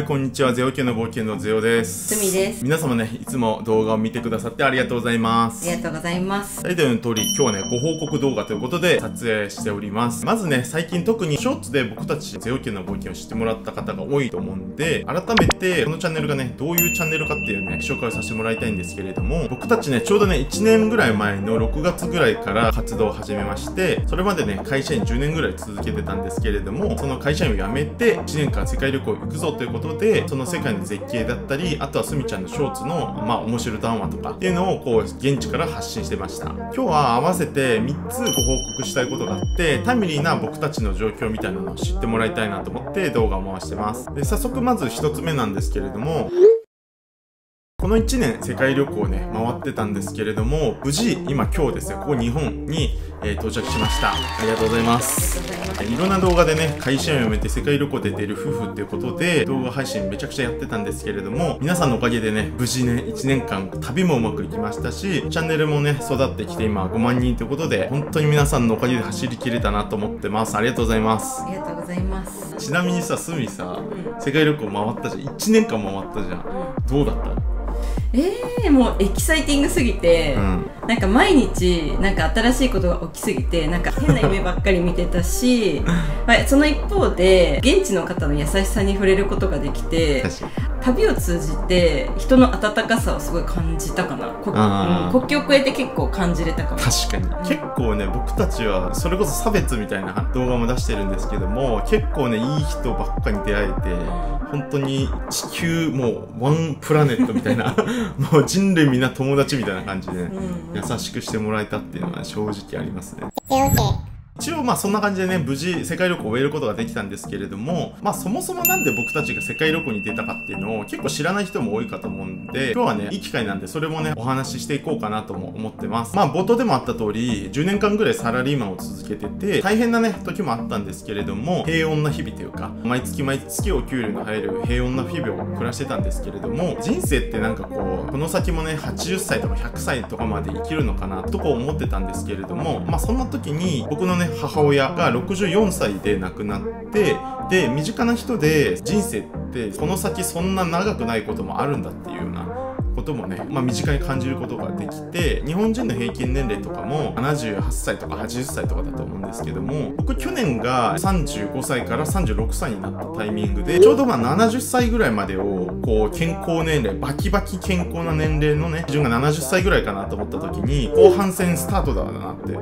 はい、こんにちは。ゼオ系の冒険のゼオです。すみです皆様ね、いつも動画を見てくださってありがとうございます。ありがとうございます。タイトルの通り、今日はね、ご報告動画ということで撮影しております。まずね、最近特にショーツで僕たちゼオ家の冒険を知ってもらった方が多いと思うんで、改めてこのチャンネルがね、どういうチャンネルかっていうね、紹介をさせてもらいたいんですけれども、僕たちね、ちょうどね、1年ぐらい前の6月ぐらいから活動を始めまして、それまでね、会社員10年ぐらい続けてたんですけれども、その会社員を辞めて、1年間世界旅行行くぞということで、その世界の絶景だったり、あとはすみちゃんのショーツの、まあ、面白談話とかっていうのを、こう、現地から発信してました。今日は合わせて3つご報告したいことがあって、タイムリーな僕たちの状況みたいなのを知ってもらいたいなと思って動画を回してます。で、早速まず1つ目なんですけれども、の1年世界旅行ね回ってたんですけれども無事今今日ですねここ日本に、えー到着しました。ありがとうございます。いろんな動画でね会社員を辞めて世界旅行で出る夫婦っていうことで動画配信めちゃくちゃやってたんですけれども皆さんのおかげでね無事ね1年間旅もうまくいきましたしチャンネルもね育ってきて今5万人ということで本当に皆さんのおかげで走りきれたなと思ってます。ありがとうございます。ありがとうございます。ちなみにさすみさうん。世界旅行回ったじゃん。1年間回ったじゃん。どうだった？えー、もうエキサイティングすぎて、うん。なんか毎日なんか新しいことが起きすぎてなんか変な夢ばっかり見てたし、まあ、その一方で現地の方の優しさに触れることができて旅を通じて人の温かさをすごい感じたかな。うん国境を越えて結構感じれたかも。確かに。結構ね僕たちはそれこそ差別みたいな動画も出してるんですけども結構ねいい人ばっかに出会えて本当に地球もうワンプラネットみたいな もう人類みんな友達みたいな感じで、うん。優しくしてもらえたっていうのは正直ありますね一応まあそんな感じでね無事世界旅行を終えることができたんですけれどもまあそもそもなんで僕たちが世界旅行に出たかっていうのを結構知らない人も多いかと思うんで今日はねいい機会なんでそれもねお話ししていこうかなとも思ってます。まあ冒頭でもあった通り10年間ぐらいサラリーマンを続けてて大変なね時もあったんですけれども平穏な日々というか毎月毎月お給料の入る平穏な日々を暮らしてたんですけれども人生ってなんかこうこの先もね80歳とか100歳とかまで生きるのかなとこう思ってたんですけれどもまあそんな時に僕のね母親が64歳で亡くなってで身近な人で人生ってこの先そんな長くないこともあるんだっていうようなこともね、まあ、身近に感じることができて日本人の平均年齢とかも78歳とか80歳とかだと思うんですけども僕去年が35歳から36歳になったタイミングでちょうどまあ70歳ぐらいまでをこう健康年齢バキバキ健康な年齢のね基準が70歳ぐらいかなと思った時に後半戦スタートだなって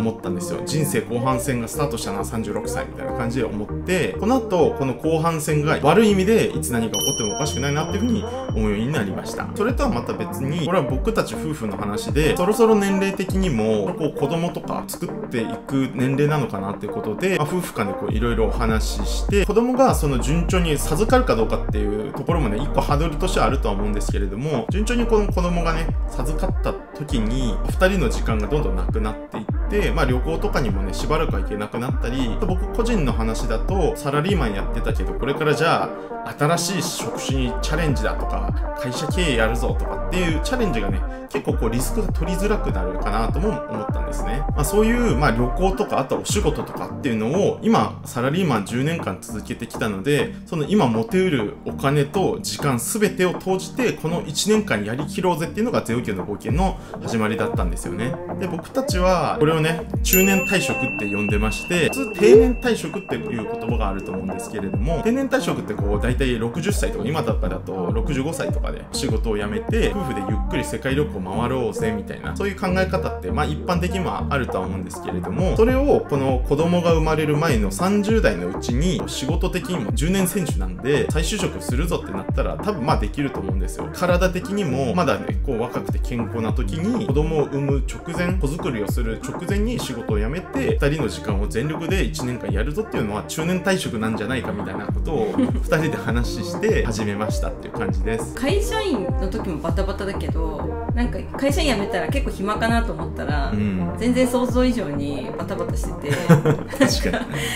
思ったんですよ。人生後半戦がスタートしたのは36歳みたいな感じで思ってこの後この後半戦が悪い意味でいつ何が起こってもおかしくないなっていうふうに思うようになりました。それとはまた別にこれは僕たち夫婦の話でそろそろ年齢的にもこう子供とか作っていく年齢なのかなっていうことで、まあ夫婦間でこういろいろお話しして子供がその順調に授かるかどうかっていうところもね一個ハードルとしてはあるとは思うんですけれども順調にこの子供がね授かった時に2人の時間がどんどんなくなっていって、まあ、旅行とかにもねしばらくは行けなくなったり僕個人の話だとサラリーマンやってたけどこれからじゃあ新しい職種にチャレンジだとか会社経営やるぞとかっていうチャレンジがね結構こうリスクが取りづらくなるかなとも思ったんですね、まあ、そういう、まあ、旅行とかあとお仕事とかっていうのを今サラリーマン10年間続けてきたのでその今持てうるお金と時間全てを投じてこの1年間やりきろうぜっていうのがゼオキの冒険の始まりだったんですよね。で僕たちはこれをね中年退職って呼んでまして普通定年退職っていう言葉があると思うんですけれども定年退職ってこう大体60歳とか今とかだと65歳とかで仕事を辞めて夫婦でゆっくり世界旅行回ろうぜみたいなそういう考え方ってまあ一般的にはあるとは思うんですけれどもそれをこの子供が生まれる前の30代のうちに仕事的にも10年選手なんで再就職するぞってなったら多分まあできると思うんですよ。体的にもまだねこう若くて健康な時に子供を産む直前子作りをする直前に仕事を辞めて2人の時間を全力で1年間やるぞっていうのは中年退職なんじゃないかみたいなことを 2人で話して始めましたっていう感じです。会社員の時もバタバタだけどなんか会社員辞めたら結構暇かなと思ったら、うん。全然想像以上にバタバタしてて。確かに。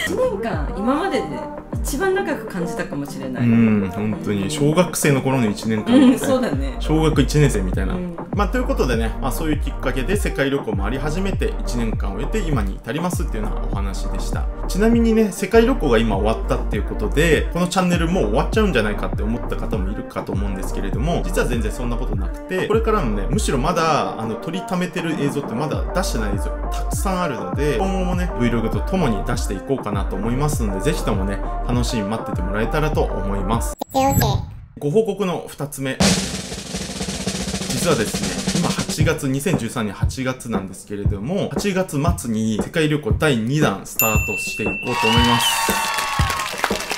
1年間今までで一番長く感じたかもしれない。うん、本当に小学生の頃の1年間、うん、そうだね。小学1年生みたいな。うん、まあということでね、まあそういうきっかけで世界旅行回り始めて1年間を終えて今に至りますっていうようなお話でした。ちなみにね、世界旅行が今終わったっていうことで、このチャンネルもう終わっちゃうんじゃないかって思った方もいるかと思うんですけれども、実は全然そんなことなくて、これからのね、むしろまだ、あの、撮りためてる映像ってまだ出してない映像たくさんあるので、今後もね、Vlog と共に出していこうかなと思いますので、ぜひともね、楽しみ待っててもらえたらと思います。ご報告の2つ目。実はですね、今8月、2013年8月なんですけれども、8月末に世界旅行第2弾スタートしていこうと思います。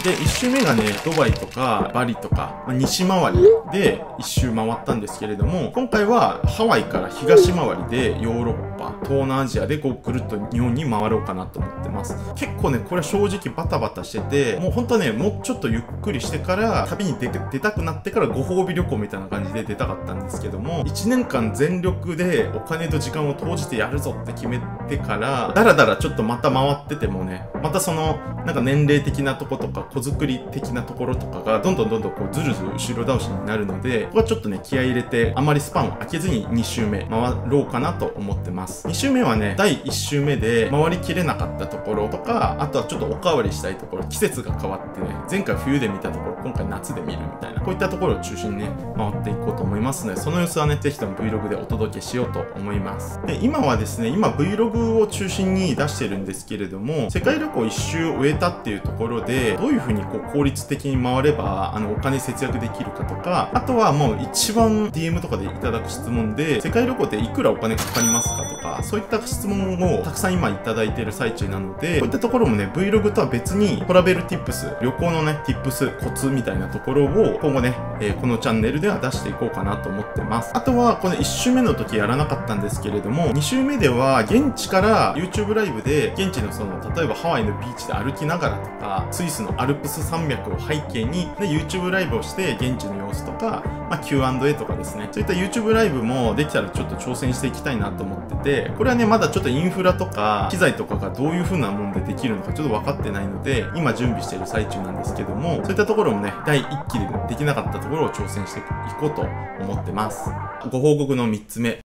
で、1周目がね、ドバイとかバリとか、まあ、西回りで1周回ったんですけれども、今回はハワイから東回りでヨーロッパ、東南アジアでこうぐるっと日本に回ろうかなと思ってます。結構ね、これは正直バタバタしてて、もう本当はね、もうちょっとゆっくりしてから、旅に出て出たくなってからご褒美旅行みたいな感じで出たかったんですけども、1年間全力でお金と時間を投じてやるぞって決めてから、だらだらちょっとまた回っててもね、またその、なんか年齢的なとことか、子作り的なところとかがどんどんどんどんこうずるずる後ろ倒しになるのでここはちょっとね気合い入れてあまりスパンを空けずに2周目回ろうかなと思ってます2周目はね第1周目で回りきれなかったところとかあとはちょっとおかわりしたいところ季節が変わってね前回冬で見たところ今回夏で見るみたいなこういったところを中心にね回っていこうと思いますのでその様子はねぜひとも Vlog でお届けしようと思います。で今はですね今 Vlog を中心に出してるんですけれども世界旅行1周終えたっていうところでどういう風にこう効率的に回れば、あの、お金節約できるかとか、あとはもう一番 DM とかでいただく質問で、世界旅行っていくらお金かかりますかと、とかそういった質問をたくさん今いただいている最中なので、こういったところもね、Vlog とは別にトラベル Tips、旅行のね、Tips、コツみたいなところを今後ね、えー、このチャンネルでは出していこうかなと思ってます。あとは、この1周目の時やらなかったんですけれども、2周目では現地から YouTube ライブで、現地のその、例えばハワイのビーチで歩きながらとか、スイスのアルプス山脈を背景にで YouTube ライブをして現地の様子とか、まあ、Q&A とかですねそういった YouTube ライブもできたらちょっと挑戦していきたいなと思っててこれはねまだちょっとインフラとか機材とかがどういう風なもんでできるのかちょっと分かってないので今準備している最中なんですけどもそういったところもね第1期でできなかったところを挑戦していこうと思ってます。ご報告の3つ目。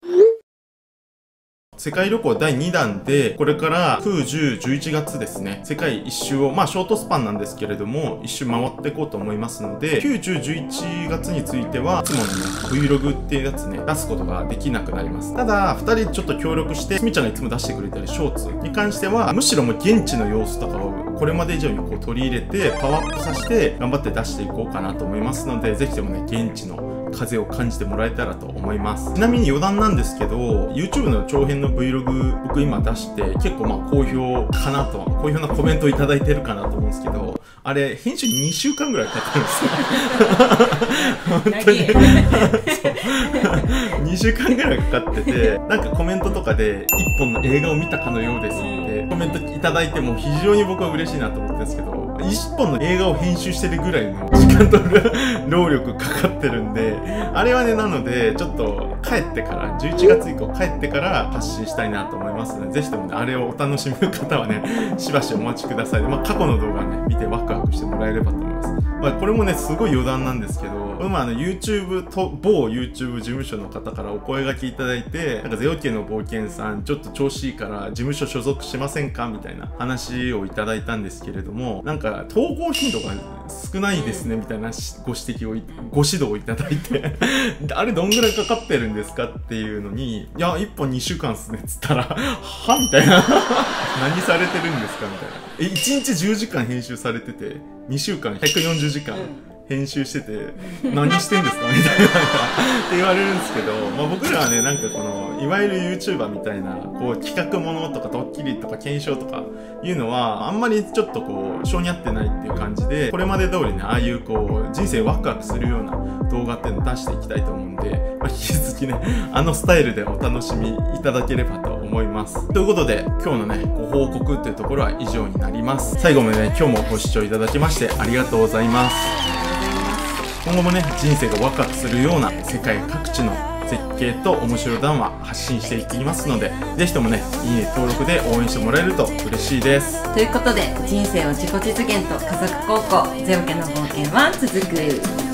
世界旅行第2弾で、これから9、10、11月ですね、世界一周を、まあショートスパンなんですけれども、一周回っていこうと思いますので、9、10、11月については、いつものね、Vlog っていうやつね、出すことができなくなります。ただ、2人ちょっと協力して、すみちゃんがいつも出してくれてるショーツに関しては、むしろもう現地の様子とかをこれまで以上にこう取り入れて、パワーアップさせて、頑張って出していこうかなと思いますので、ぜひともね、現地の風を感じてもらえたらと思います。ちなみに余談なんですけど YouTube の長編の Vlog 僕今出して結構まあ好評かなと好評なコメントをいただいてるかなと思うんですけどあれ編集2週間ぐらいかかるんですよ本当に2週間ぐらいかかっててなんかコメントとかで1本の映画を見たかのようですってコメントいただいても非常に僕は嬉しいなと思ってるんですけど1本の映画を編集してるぐらいの時間と 労力かかってるんで、あれはね、なので、ちょっと帰ってから、11月以降帰ってから発信したいなと思いますので、ぜひともね、あれをお楽しみの方はね、しばしお待ちください。まあ、過去の動画ね、見てワクワクしてもらえればと思います。まあ、これもね、すごい余談なんですけど、これもあの YouTube と、某 YouTube 事務所の方からお声がけいただいて、なんかゼオ家の冒険さん、ちょっと調子いいから事務所所属しませんかみたいな話をいただいたんですけれども、なんか投稿頻度が少ないですね、みたいなご指摘を、ご指導をいただいて あれどんぐらいかかってるんですかっていうのに、いや、1本2週間っすね、っつったら、はみたいな 何されてるんですかみたいな。え、1日10時間編集されてて、2週間140時間。編集してて、何してんですか？みたいなって言われるんですけど、まあ僕らはね、なんかこの、いわゆる YouTuber みたいな、こう企画ものとかドッキリとか検証とかいうのは、あんまりちょっとこう、性に合ってないっていう感じで、これまで通りね、ああいうこう、人生ワクワクするような動画っていうのを出していきたいと思うんで、まあ、引き続きね、あのスタイルでお楽しみいただければと思います。ということで、今日のね、ご報告っていうところは以上になります。最後までね、今日もご視聴いただきましてありがとうございます。今後もね人生がワクワクするような世界各地の絶景と面白談話発信していきますので是非ともねいいね登録で応援してもらえると嬉しいです。ということで人生は自己実現と家族高校ゼロ家の冒険は続く。